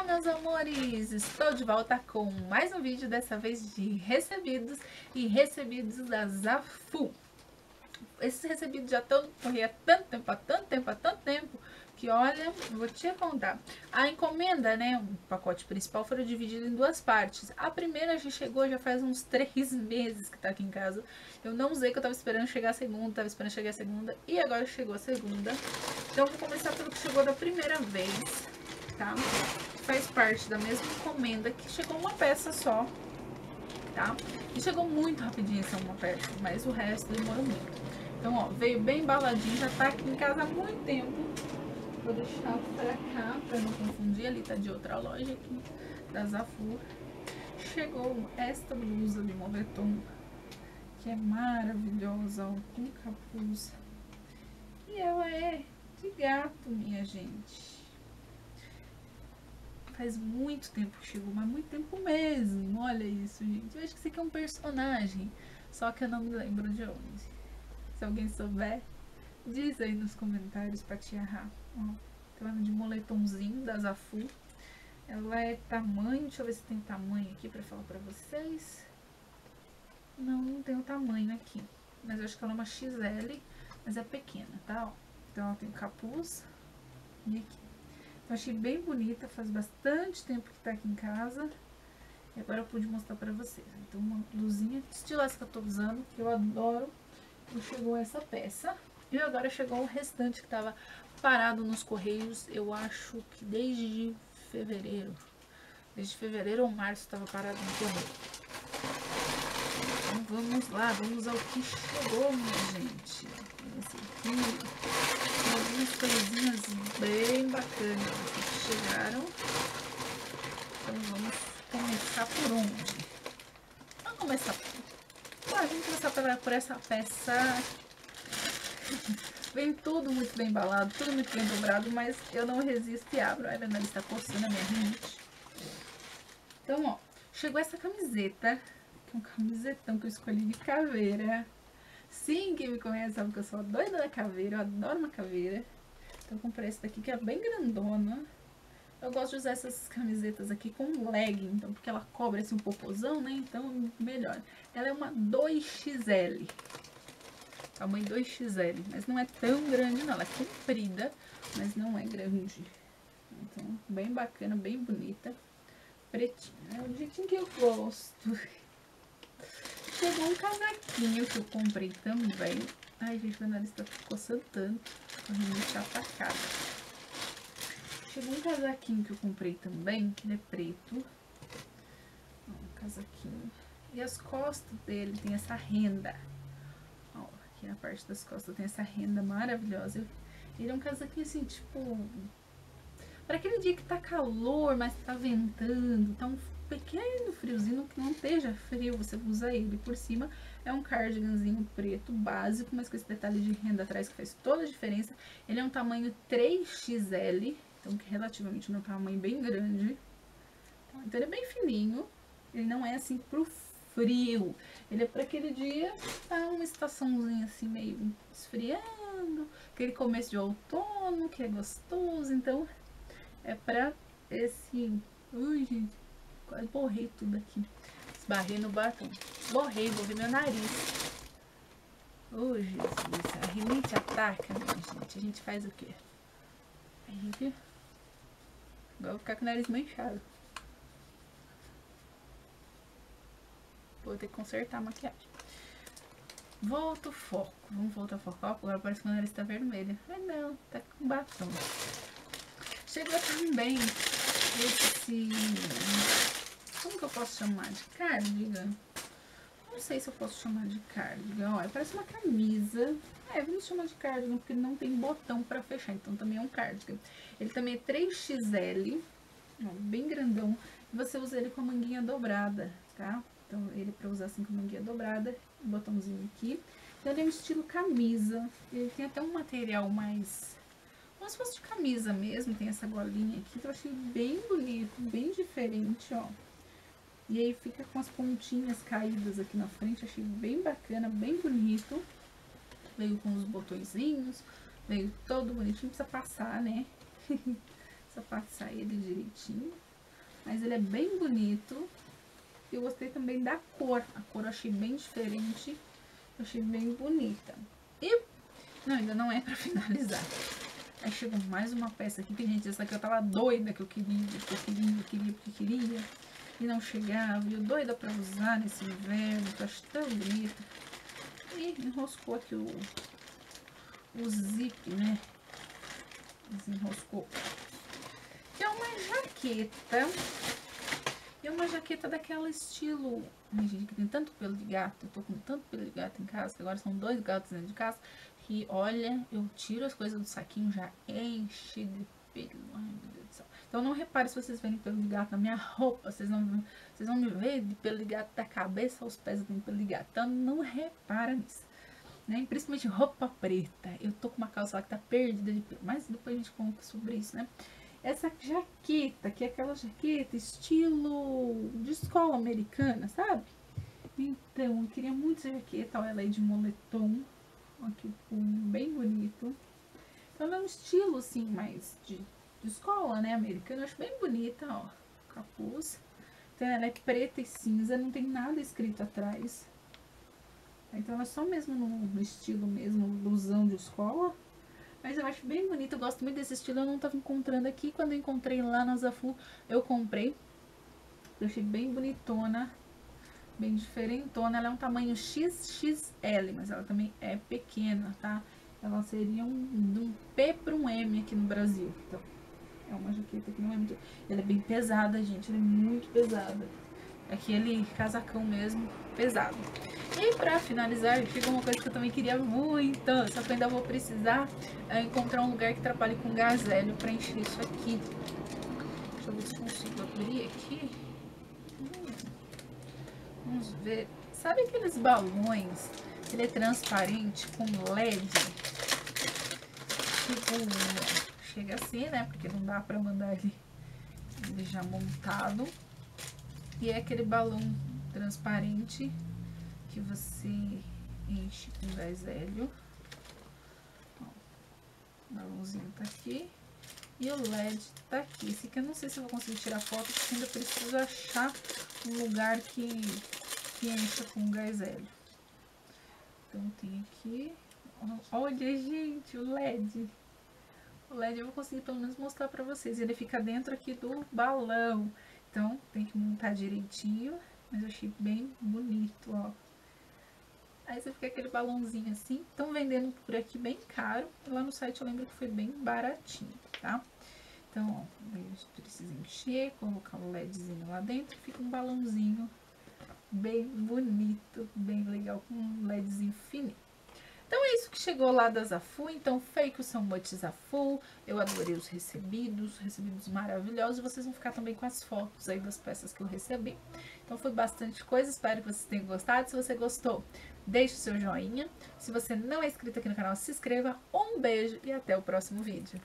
Olá, meus amores! Estou de volta com mais um vídeo, dessa vez de recebidos e recebidos da Zafu. Esses recebidos já estão correndo há tanto tempo, há tanto tempo, há tanto tempo, que olha, vou te contar. A encomenda, né, o pacote principal, foi dividido em duas partes. A primeira já chegou, já faz uns três meses que tá aqui em casa. Eu não usei, que eu tava esperando chegar a segunda, tava esperando chegar a segunda, e agora chegou a segunda. Então, vou começar pelo que chegou da primeira vez tá? Faz parte da mesma encomenda que chegou uma peça só, tá? E chegou muito rapidinho essa uma peça, mas o resto demorou muito. Então, ó, veio bem embaladinho, já tá aqui em casa há muito tempo. Vou deixar pra cá, pra não confundir, ali tá de outra loja aqui, da Zafur. Chegou esta blusa de moletom, que é maravilhosa, ó, com capuz. E ela é de gato, minha gente faz muito tempo que chegou, mas muito tempo mesmo. Olha isso, gente. Eu acho que isso aqui é um personagem, só que eu não me lembro de onde. Se alguém souber, diz aí nos comentários pra te errar. Ó, vendo de moletomzinho da Zafu. Ela é tamanho, deixa eu ver se tem tamanho aqui pra falar pra vocês. Não, não tem o tamanho aqui. Mas eu acho que ela é uma XL, mas é pequena, tá? Ó. Então ela tem capuz e aqui. Eu achei bem bonita, faz bastante tempo que tá aqui em casa. E agora eu pude mostrar pra vocês. Então, uma blusinha estilo essa que eu tô usando, que eu adoro. E chegou essa peça. E agora chegou o restante que tava parado nos correios, eu acho que desde fevereiro. Desde fevereiro ou março tava parado no correio. Vamos lá, vamos ao que chegou, minha gente. Esse aqui algumas coisinhas bem bacanas que chegaram. Então vamos começar por onde? Vamos começar por... Ah, vamos começar por, por essa peça. Vem tudo muito bem embalado, tudo muito bem dobrado, mas eu não resisto e abro. Ai, meu nariz está coçando a minha rinite. Então, ó, chegou essa camiseta, um camisetão que eu escolhi de caveira. Sim, quem me conhece sabe que eu sou doida da caveira, eu adoro uma caveira. Então eu comprei essa daqui que é bem grandona. Eu gosto de usar essas camisetas aqui com legging, então, porque ela cobre assim um popozão, né? Então, melhor. Ela é uma 2XL. Tamanho 2XL, mas não é tão grande não. Ela é comprida, mas não é grande. Então, bem bacana, bem bonita. Pretinha, é o jeitinho que eu gosto. Chegou um casaquinho que eu comprei também. Ai, gente, meu nariz tá coçando tanto. A gente tá atacada. Chegou um casaquinho que eu comprei também, que ele é preto. Ó, um casaquinho. E as costas dele tem essa renda. Ó, aqui na parte das costas tem essa renda maravilhosa. Ele é um casaquinho assim, tipo... Para aquele dia que tá calor, mas tá ventando, tá um pequeno friozinho, que não esteja frio, você usa ele por cima. É um cardiganzinho preto básico, mas com esse detalhe de renda atrás que faz toda a diferença. Ele é um tamanho 3XL, então que relativamente um tamanho bem grande. Então ele é bem fininho, ele não é assim pro frio. Ele é para aquele dia, tá uma estaçãozinha assim meio esfriando, aquele começo de outono que é gostoso, então é para esse... Ui, gente, Quase borrei tudo aqui. Esbarrei no batom. Borrei, borrei meu nariz. Ô, oh, Jesus. A rinite ataca, minha gente. A gente faz o quê? A gente... Agora vou ficar com o nariz manchado. Vou ter que consertar a maquiagem. Volta o foco. Vamos voltar o foco. Agora parece que meu nariz tá vermelho. Mas não, tá com batom. Chegou também esse como que eu posso chamar? De cardigan? Não sei se eu posso chamar de cardigan. Olha, parece uma camisa. É, vamos chamar de cardigan porque ele não tem botão pra fechar. Então também é um cardigan. Ele também é 3XL. Ó, bem grandão. E você usa ele com a manguinha dobrada, tá? Então ele pra usar assim com a manguinha dobrada. Botãozinho aqui. Então ele é um estilo camisa. Ele tem até um material mais como se fosse de camisa mesmo, tem essa golinha aqui, que eu achei bem bonito, bem diferente, ó. E aí fica com as pontinhas caídas aqui na frente, achei bem bacana, bem bonito. Veio com os botõezinhos, veio todo bonitinho, precisa passar, né? precisa passar ele direitinho. Mas ele é bem bonito. Eu gostei também da cor. A cor eu achei bem diferente. Eu achei bem bonita. E, não, ainda não é pra finalizar. Aí chegou mais uma peça aqui, que gente, essa aqui eu tava doida que eu queria, que eu queria, que eu queria, que eu queria. E não chegava, e eu doida pra usar nesse inverno, acho tão bonita. E enroscou aqui o, o zip, né? Desenroscou. Que é uma jaqueta. E é uma jaqueta daquela estilo... Ai, gente, que tem tanto pelo de gato. Eu tô com tanto pelo de gato em casa, que agora são dois gatos dentro de casa que, olha, eu tiro as coisas do saquinho, já enche de pelo. Ai, meu Deus do céu. Então não repare se vocês verem pelo de gato na minha roupa. Vocês não, vocês vão me ver de pelo de gato da cabeça aos pés tem pelo de gato. Então não repara nisso. Né? Principalmente roupa preta. Eu tô com uma calça lá que tá perdida de pelo. Mas depois a gente conta sobre isso, né? Essa jaqueta, que é aquela jaqueta estilo de escola americana, sabe? Então, eu queria muito essa jaqueta. Ela é de moletom aqui bem bonito. Ela é um estilo assim, mais de, de escola, né, americana. Eu acho bem bonita, ó, capuz. Então ela é preta e cinza, não tem nada escrito atrás. Então ela é só mesmo no, no estilo mesmo, blusão de escola. Mas eu acho bem bonito, eu gosto muito desse estilo, eu não tava encontrando aqui. Quando eu encontrei lá na Zafu, eu comprei. Eu achei bem bonitona bem diferentona. Ela é um tamanho XXL, mas ela também é pequena, tá? Ela seria um, um P para um M aqui no Brasil. Então, é uma jaqueta que não é muito... Ela é bem pesada, gente. Ela é muito pesada. Aquele casacão mesmo, pesado. E pra finalizar, chegou uma coisa que eu também queria muito, só que ainda vou precisar é, encontrar um lugar que trabalhe com gazelho pra encher isso aqui. Deixa eu ver se consigo abrir aqui. Vamos ver. Sabe aqueles balões? Ele é transparente com LED. Tipo, chega assim, né? Porque não dá pra mandar ele, ele já montado. E é aquele balão transparente que você enche com gás hélio. Ó, o balãozinho tá aqui. E o LED tá aqui. Esse aqui eu não sei se eu vou conseguir tirar foto, porque ainda preciso achar um lugar que que entra com gás hélio. Então tem aqui, olha gente, o LED. O LED eu vou conseguir pelo menos mostrar pra vocês. Ele fica dentro aqui do balão. Então tem que montar direitinho, mas eu achei bem bonito, ó. Aí você fica aquele balãozinho assim. Estão vendendo por aqui bem caro. Lá no site eu lembro que foi bem baratinho, tá? Então, ó, a gente precisa encher, colocar o LEDzinho lá dentro. Fica um balãozinho bem bonito, bem legal, com um LEDzinho fininho. Então é isso que chegou lá da Zafu, então fake são much Zafu, eu adorei os recebidos, recebidos maravilhosos, e vocês vão ficar também com as fotos aí das peças que eu recebi. Então foi bastante coisa, espero que vocês tenham gostado, se você gostou, deixe o seu joinha, se você não é inscrito aqui no canal, se inscreva, um beijo e até o próximo vídeo.